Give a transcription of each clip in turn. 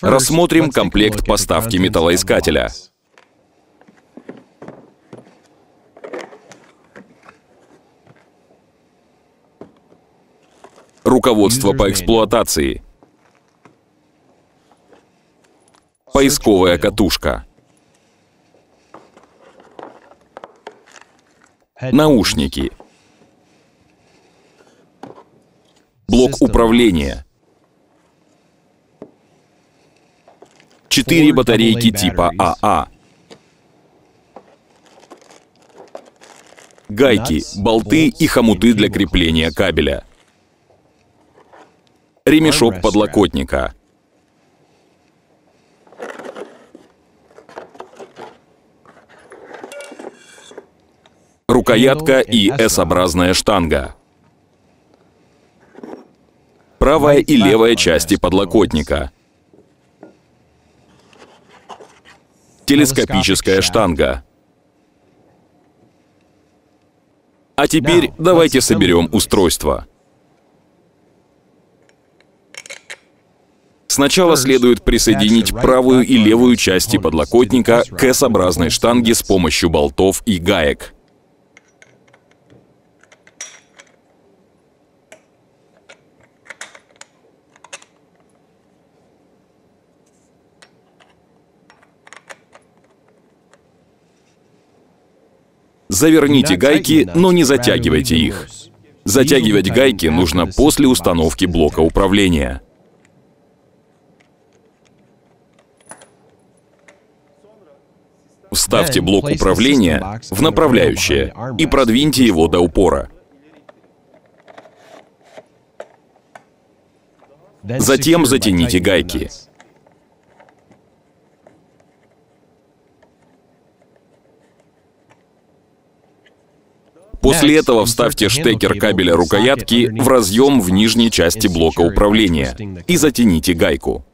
Рассмотрим комплект поставки металлоискателя. Руководство по эксплуатации. Поисковая катушка. Наушники. Блок управления. Четыре батарейки типа АА. Гайки, болты и хомуты для крепления кабеля. Ремешок подлокотника. Рукоятка и S-образная штанга. Правая и левая части подлокотника. Телескопическая штанга. А теперь давайте соберем устройство. Сначала следует присоединить правую и левую части подлокотника к S-образной штанге с помощью болтов и гаек. Заверните гайки, но не затягивайте их. Затягивать гайки нужно после установки блока управления. Вставьте блок управления в направляющее и продвиньте его до упора. Затем затяните гайки. После этого вставьте штекер кабеля рукоятки в разъем в нижней части блока управления и затяните гайку.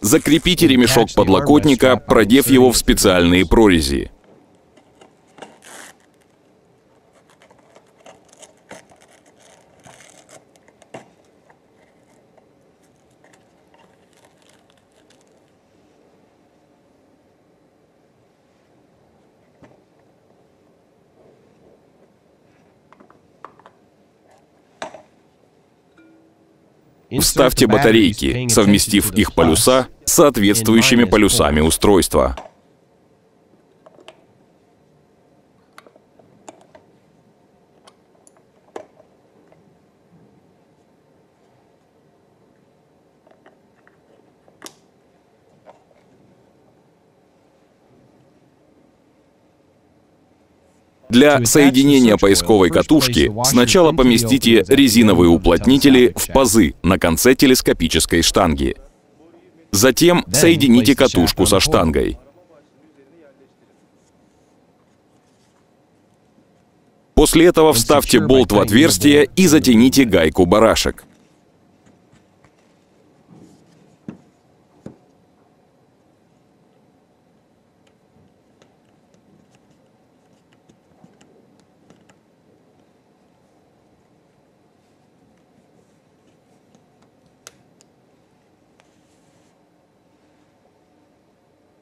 Закрепите ремешок подлокотника, продев его в специальные прорези. Вставьте батарейки, совместив их полюса с соответствующими полюсами устройства. Для соединения поисковой катушки сначала поместите резиновые уплотнители в пазы на конце телескопической штанги. Затем соедините катушку со штангой. После этого вставьте болт в отверстие и затяните гайку барашек.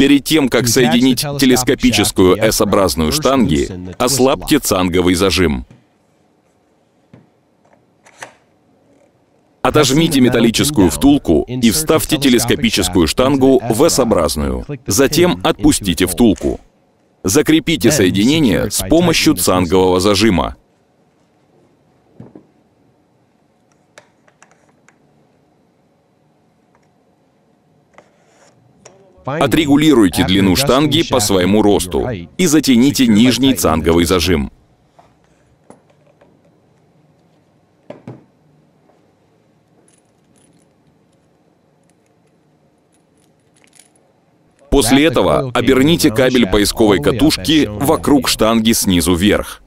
Перед тем, как соединить телескопическую S-образную штанги, ослабьте цанговый зажим. Отожмите металлическую втулку и вставьте телескопическую штангу в S-образную. Затем отпустите втулку. Закрепите соединение с помощью цангового зажима. Отрегулируйте длину штанги по своему росту и затяните нижний цанговый зажим. После этого оберните кабель поисковой катушки вокруг штанги снизу вверх.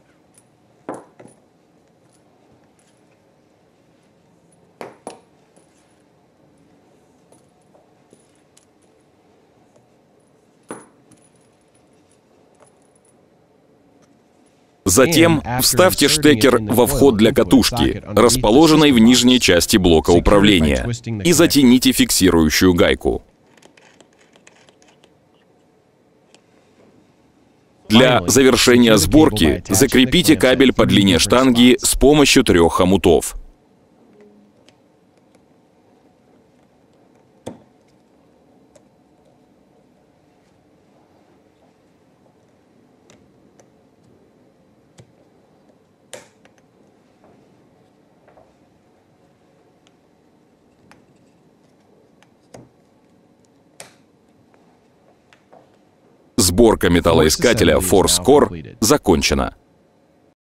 Затем вставьте штекер во вход для катушки, расположенной в нижней части блока управления, и затяните фиксирующую гайку. Для завершения сборки закрепите кабель по длине штанги с помощью трех хомутов. Сборка металлоискателя Force Core закончена.